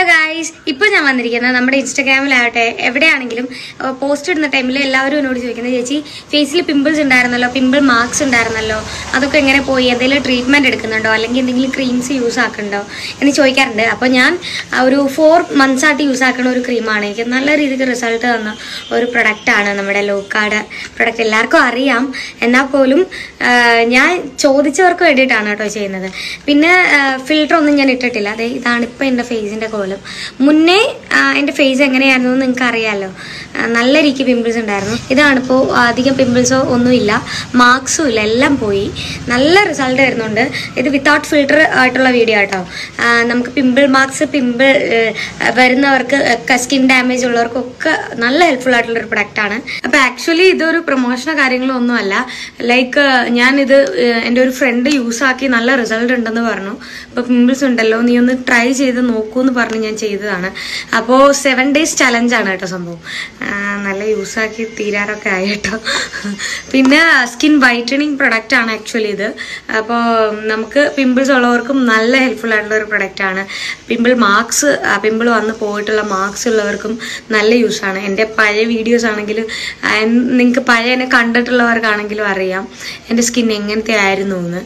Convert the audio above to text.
Hello guys ഇപ്പോൾ ഞാൻ വന്നിരിക്കുന്നത് നമ്മുടെ ഇൻസ്റ്റാഗ്രാമിലാവട്ടെ എവിടെയാണെങ്കിലും പോസ്റ്റ് ഇടുന്ന ടൈമിൽ എല്ലാവരും എന്നോട് ചോദിക്കുന്നത് ചേച്ചി ഫേസിൽ പിമ്പിൾസ് ഉണ്ടായിരുന്നല്ലോ പിമ്പിൾ മാർക്സ് ഉണ്ടായിരുന്നല്ലോ അതൊക്കെ എങ്ങനെ പോയി? എന്തെങ്കിലും ട്രീറ്റ്മെന്റ് എടുക്കുന്നുണ്ടോ? അല്ലെങ്കിൽ എന്തെങ്കിലും ക്രീംസ് യൂസ് ആക്കുന്നുണ്ടോ? എന്ന് ചോദിക്കാറുണ്ട്. അപ്പോൾ ഞാൻ ഒരു ഫോർ മന്ത്സ് ആയിട്ട് യൂസ് ആക്കുന്ന ഒരു ക്രീമാണ് എനിക്ക് നല്ല രീതിക്ക് റിസൾട്ട് തന്ന ഒരു പ്രൊഡക്റ്റാണ് നമ്മുടെ ലോക്കാട് പ്രൊഡക്റ്റ് എല്ലാവർക്കും അറിയാം. എന്നാൽ പോലും ഞാൻ ചോദിച്ചവർക്ക് വേണ്ടിയിട്ടാണ് കേട്ടോ ചെയ്യുന്നത്. പിന്നെ ഫിൽറ്റർ ഒന്നും ഞാൻ ഇട്ടിട്ടില്ല. അതെ ഇതാണ് ഇപ്പോൾ എന്റെ ഫേസിന്റെ കോലം മുന്നേ എന്റെ ഫേസ് എങ്ങനെയായിരുന്നു നിങ്ങൾക്ക് അറിയാമല്ലോ നല്ല രീതിക്ക് പിമ്പിൾസ് ഉണ്ടായിരുന്നു. ഇതാണിപ്പോൾ അധികം പിമ്പിൾസോ ഒന്നുമില്ല. മാർക്സും ഇല്ല എല്ലാം പോയി. നല്ല റിസൾട്ട് വരുന്നുണ്ട്. ഇത് വിത്തൗട്ട് ഫിൽട്ടർ ആയിട്ടുള്ള വീഡിയോ കേട്ടോ നമുക്ക് പിമ്പിൾ മാർക്സ് പിമ്പിൾ വരുന്നവർക്ക് സ്കിൻ ഡാമേജ് ഉള്ളവർക്കൊക്കെ നല്ല ഹെൽപ്ഫുൾ ആയിട്ടുള്ള ഒരു പ്രൊഡക്റ്റാണ് ആണ്. അപ്പൊ ആക്ച്വലി ഇതൊരു പ്രൊമോഷനോ കാര്യങ്ങളോ ഒന്നുമല്ല ലൈക്ക് ഞാനിത് എന്റെ ഒരു ഫ്രണ്ട് യൂസ് ആക്കി നല്ല റിസൾട്ട് ഉണ്ടെന്ന് പറഞ്ഞു. അപ്പൊ പിമ്പിൾസ് ഉണ്ടല്ലോ നീ ഒന്ന് ട്രൈ ചെയ്ത് നോക്കൂ എന്ന് പറഞ്ഞ് ഞാൻ ചെയ്തതാണ്. അപ്പോൾ സെവൻ ഡേയ്സ് ചലഞ്ചാണ് കേട്ടോ സംഭവം. നല്ല യൂസ് ആക്കി തീരാറൊക്കെ ആയി കേട്ടോ പിന്നെ സ്കിൻ വൈറ്റനിങ് പ്രൊഡക്റ്റ് ആണ് ആക്ച്വലി ഇത്. അപ്പോൾ നമുക്ക് പിമ്പിൾസ് ഉള്ളവർക്കും നല്ല ഹെൽപ്ഫുൾ ആയിട്ടുള്ള ഒരു പ്രൊഡക്റ്റ് ആണ്. പിമ്പിൾ മാർക്സ് പിമ്പിൾ വന്ന് പോയിട്ടുള്ള മാർക്സ് ഉള്ളവർക്കും നല്ല യൂസാണ് എന്റെ പഴയ വീഡിയോസ് ആണെങ്കിലും നിങ്ങൾക്ക് പഴയ എന്നെ കണ്ടിട്ടുള്ളവർക്കാണെങ്കിലും അറിയാം. എന്റെ സ്കിൻ എങ്ങനത്തെ ആയിരുന്നു എന്ന്.